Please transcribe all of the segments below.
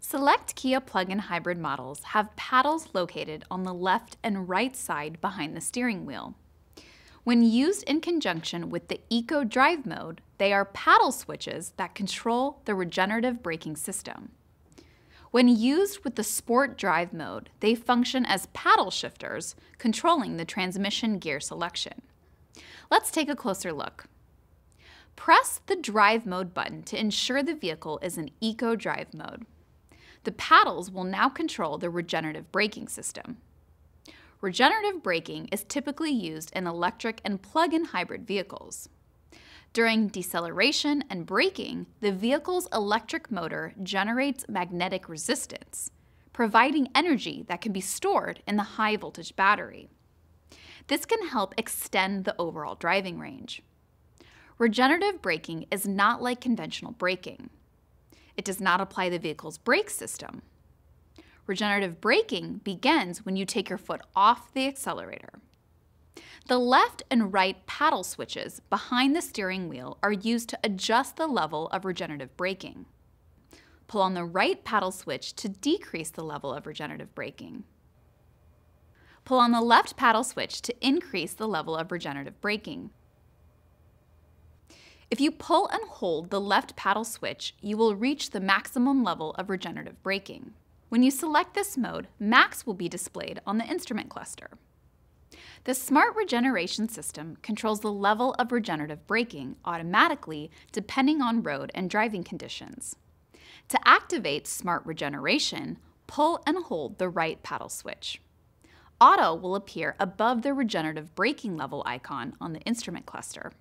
Select Kia plug-in hybrid models have paddles located on the left and right side behind the steering wheel. When used in conjunction with the Eco Drive mode, they are paddle switches that control the regenerative braking system. When used with the Sport Drive mode, they function as paddle shifters, controlling the transmission gear selection. Let's take a closer look. Press the Drive Mode button to ensure the vehicle is in Eco Drive mode. The paddles will now control the regenerative braking system. Regenerative braking is typically used in electric and plug-in hybrid vehicles. During deceleration and braking, the vehicle's electric motor generates magnetic resistance, providing energy that can be stored in the high voltage battery. This can help extend the overall driving range. Regenerative braking is not like conventional braking. It does not apply the vehicle's brake system. Regenerative braking begins when you take your foot off the accelerator. The left and right paddle switches behind the steering wheel are used to adjust the level of regenerative braking. Pull on the right paddle switch to decrease the level of regenerative braking. Pull on the left paddle switch to increase the level of regenerative braking. If you pull and hold the left paddle switch, you will reach the maximum level of regenerative braking. When you select this mode, Max will be displayed on the instrument cluster. The Smart Regeneration System controls the level of regenerative braking automatically depending on road and driving conditions. To activate Smart Regeneration, pull and hold the right paddle switch. Auto will appear above the regenerative braking level icon on the instrument cluster.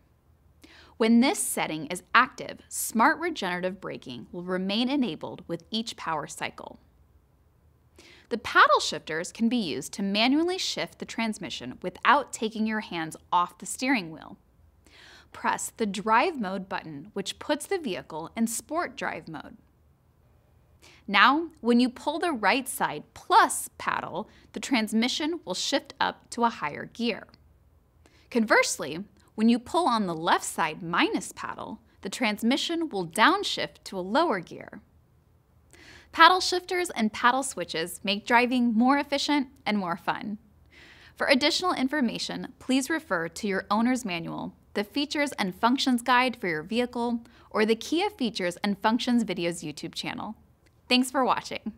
When this setting is active, smart regenerative braking will remain enabled with each power cycle. The paddle shifters can be used to manually shift the transmission without taking your hands off the steering wheel. Press the Drive Mode button, which puts the vehicle in Sport Drive mode. Now, when you pull the right side plus paddle, the transmission will shift up to a higher gear. Conversely, when you pull on the left side minus paddle, the transmission will downshift to a lower gear. Paddle shifters and paddle switches make driving more efficient and more fun. For additional information, please refer to your owner's manual, the Features and Functions Guide for your vehicle, or the Kia Features and Functions Videos YouTube channel. Thanks for watching.